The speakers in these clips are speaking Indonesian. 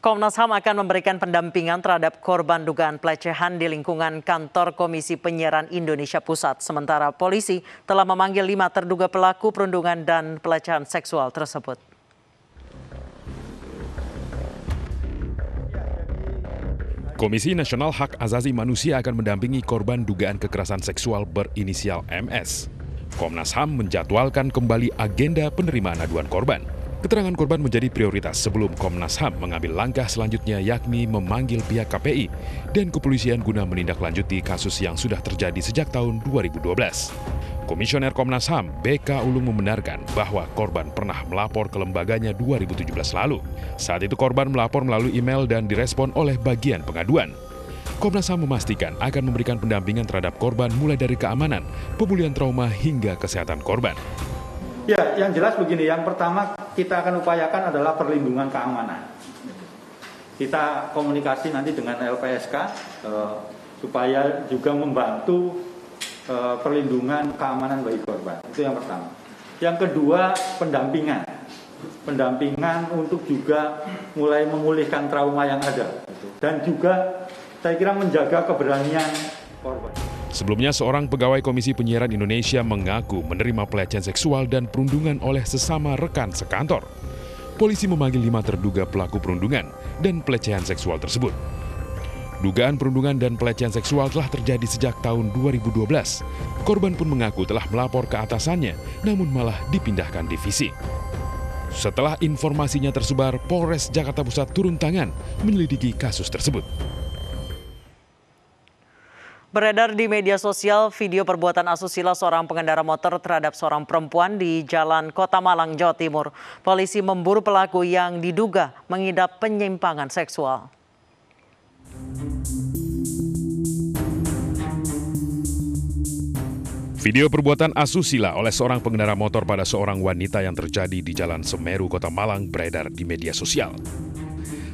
Komnas HAM akan memberikan pendampingan terhadap korban dugaan pelecehan di lingkungan kantor Komisi Penyiaran Indonesia Pusat. Sementara polisi telah memanggil lima terduga pelaku perundungan dan pelecehan seksual tersebut. Komisi Nasional Hak Asasi Manusia akan mendampingi korban dugaan kekerasan seksual berinisial MS. Komnas HAM menjadwalkan kembali agenda penerimaan aduan korban. Keterangan korban menjadi prioritas sebelum Komnas HAM mengambil langkah selanjutnya yakni memanggil pihak KPI dan kepolisian guna menindaklanjuti kasus yang sudah terjadi sejak tahun 2012. Komisioner Komnas HAM, BK Ulung membenarkan bahwa korban pernah melapor ke lembaganya 2017 lalu. Saat itu korban melapor melalui email dan direspon oleh bagian pengaduan. Komnas HAM memastikan akan memberikan pendampingan terhadap korban mulai dari keamanan, pemulihan trauma hingga kesehatan korban. Ya, yang jelas begini. Yang pertama kita akan upayakan adalah perlindungan keamanan. Kita komunikasi nanti dengan LPSK eh, supaya juga membantu eh, perlindungan keamanan bagi korban. Itu yang pertama. Yang kedua, pendampingan. Pendampingan untuk juga mulai memulihkan trauma yang ada. Dan juga saya kira menjaga keberanian. Sebelumnya, seorang pegawai Komisi Penyiaran Indonesia mengaku menerima pelecehan seksual dan perundungan oleh sesama rekan sekantor. Polisi memanggil lima terduga pelaku perundungan dan pelecehan seksual tersebut. Dugaan perundungan dan pelecehan seksual telah terjadi sejak tahun 2012. Korban pun mengaku telah melapor ke atasannya, namun malah dipindahkan divisi. Setelah informasinya tersebar, Polres Jakarta Pusat turun tangan menyelidiki kasus tersebut. Beredar di media sosial video perbuatan asusila seorang pengendara motor terhadap seorang perempuan di Jalan Kota Malang, Jawa Timur. Polisi memburu pelaku yang diduga mengidap penyimpangan seksual. Video perbuatan asusila oleh seorang pengendara motor pada seorang wanita yang terjadi di Jalan Semeru, Kota Malang beredar di media sosial.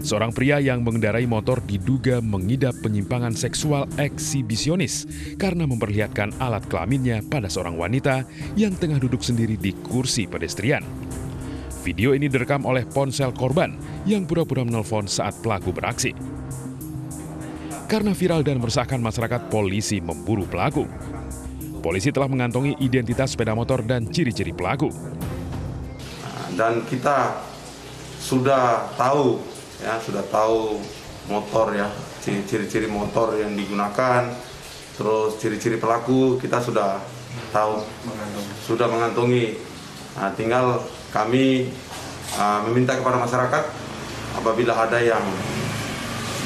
Seorang pria yang mengendarai motor diduga mengidap penyimpangan seksual eksibisionis karena memperlihatkan alat kelaminnya pada seorang wanita yang tengah duduk sendiri di kursi pedestrian. Video ini direkam oleh ponsel korban yang pura-pura menelpon saat pelaku beraksi. Karena viral dan meresahkan masyarakat, polisi memburu pelaku. Polisi telah mengantongi identitas sepeda motor dan ciri-ciri pelaku. Dan kita sudah tahu ya sudah tahu motor ya ciri-ciri motor yang digunakan terus ciri-ciri pelaku kita sudah tahu sudah mengantongi nah, tinggal kami uh, meminta kepada masyarakat apabila ada yang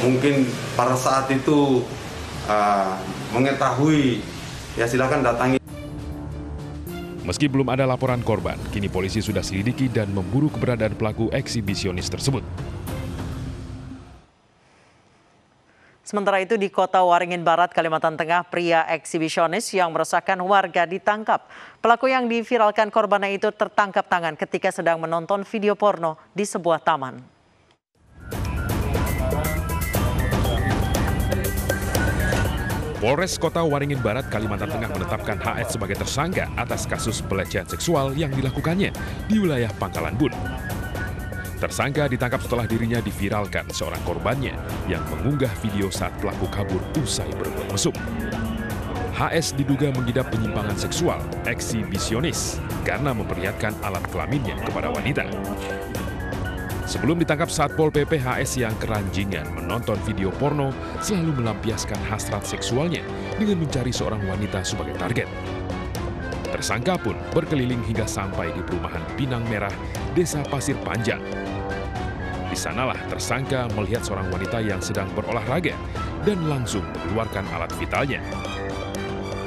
mungkin pada saat itu uh, mengetahui ya silakan datangi Meski belum ada laporan korban, kini polisi sudah selidiki dan memburu keberadaan pelaku eksibisionis tersebut. Sementara itu di kota Waringin Barat, Kalimantan Tengah, pria eksibisionis yang meresahkan warga ditangkap. Pelaku yang diviralkan korbannya itu tertangkap tangan ketika sedang menonton video porno di sebuah taman. Polres Kota Waringin Barat, Kalimantan Tengah menetapkan HS sebagai tersangka atas kasus pelecehan seksual yang dilakukannya di wilayah Pangkalan Bun. Tersangka ditangkap setelah dirinya diviralkan seorang korbannya yang mengunggah video saat pelaku kabur usai berbuat mesum. HS diduga mengidap penyimpangan seksual eksibisionis karena memperlihatkan alat kelaminnya kepada wanita. Sebelum ditangkap Satpol PP HS yang keranjingan menonton video porno selalu melampiaskan hasrat seksualnya dengan mencari seorang wanita sebagai target. Tersangka pun berkeliling hingga sampai di perumahan Pinang Merah, Desa Pasir Panjang, di sanalah tersangka melihat seorang wanita yang sedang berolahraga dan langsung mengeluarkan alat vitalnya.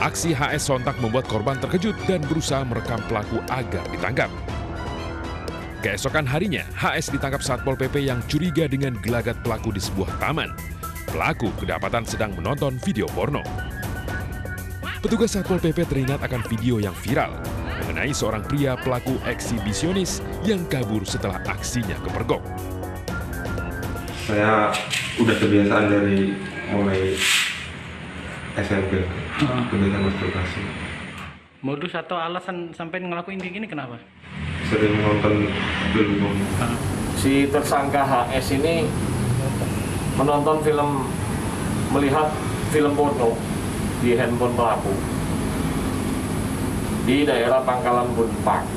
Aksi HS sontak membuat korban terkejut dan berusaha merekam pelaku agar ditangkap. Keesokan harinya, HS ditangkap Satpol PP yang curiga dengan gelagat pelaku di sebuah taman. Pelaku kedapatan sedang menonton video porno. Petugas Satpol PP teringat akan video yang viral mengenai seorang pria pelaku eksibisionis yang kabur setelah aksinya kepergok. Saya udah kebiasaan dari mulai SMP hmm. kebiasaan masturbasi modus atau alasan sampai ngelakuin kayak gini kenapa? Sering nonton dulu si tersangka HS ini menonton film melihat film porno di handphone pelaku di daerah Pangkalan Bun Park.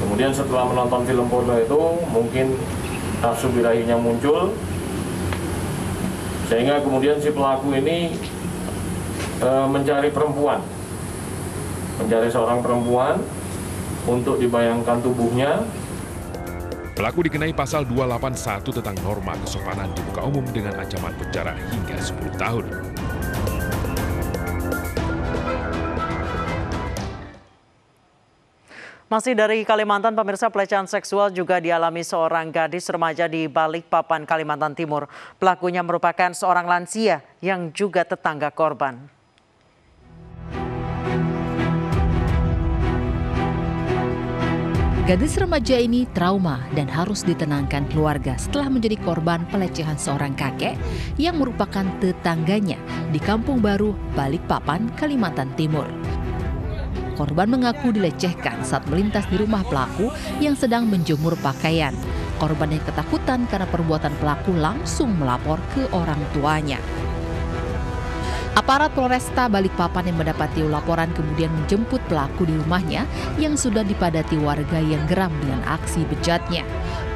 Kemudian setelah menonton film porno itu mungkin nafsu birahinya muncul sehingga kemudian si pelaku ini e, mencari perempuan mencari seorang perempuan untuk dibayangkan tubuhnya Pelaku dikenai pasal 281 tentang norma kesopanan di muka umum dengan ancaman penjara hingga 10 tahun. Masih dari Kalimantan, pemirsa pelecehan seksual juga dialami seorang gadis remaja di Balikpapan, Kalimantan Timur. Pelakunya merupakan seorang lansia yang juga tetangga korban. Gadis remaja ini trauma dan harus ditenangkan keluarga setelah menjadi korban pelecehan seorang kakek yang merupakan tetangganya di Kampung Baru, Balikpapan, Kalimantan Timur. Korban mengaku dilecehkan saat melintas di rumah pelaku yang sedang menjemur pakaian. Korban yang ketakutan karena perbuatan pelaku langsung melapor ke orang tuanya. Aparat Polresta Balikpapan yang mendapati laporan kemudian menjemput pelaku di rumahnya yang sudah dipadati warga yang geram dengan aksi bejatnya.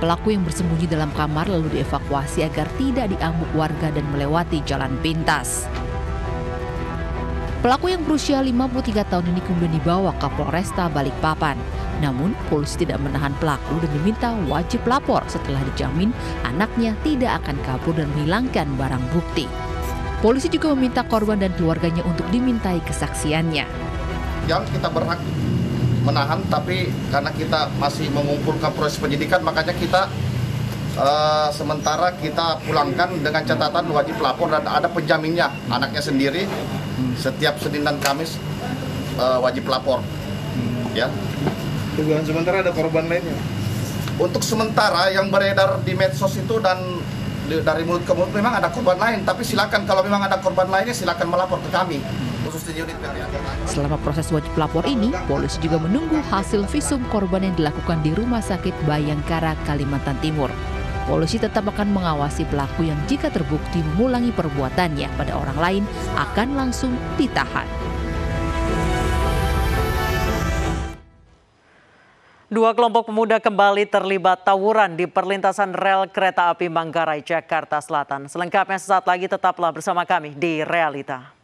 Pelaku yang bersembunyi dalam kamar lalu dievakuasi agar tidak diambuk warga dan melewati jalan pintas. Pelaku yang berusia 53 tahun ini kemudian dibawa ke Polresta Balikpapan. Namun, polisi tidak menahan pelaku dan diminta wajib lapor setelah dijamin anaknya tidak akan kabur dan menghilangkan barang bukti. Polisi juga meminta korban dan keluarganya untuk dimintai kesaksiannya. Yang kita berhak menahan, tapi karena kita masih mengumpulkan proses penyidikan, makanya kita uh, sementara kita pulangkan dengan catatan wajib lapor dan ada penjaminnya anaknya sendiri setiap Senin dan Kamis uh, wajib lapor. Ya. Dugaan sementara ada korban lainnya. Untuk sementara yang beredar di medsos itu dan dari mulut ke mulut memang ada korban lain, tapi silakan kalau memang ada korban lainnya silakan melapor ke kami. Khusus di unit Selama proses wajib lapor ini, polisi juga menunggu hasil visum korban yang dilakukan di Rumah Sakit Bayangkara, Kalimantan Timur. Polisi tetap akan mengawasi pelaku yang jika terbukti mengulangi perbuatannya pada orang lain akan langsung ditahan. Dua kelompok pemuda kembali terlibat tawuran di perlintasan rel kereta api Manggarai, Jakarta Selatan. Selengkapnya sesaat lagi tetaplah bersama kami di Realita.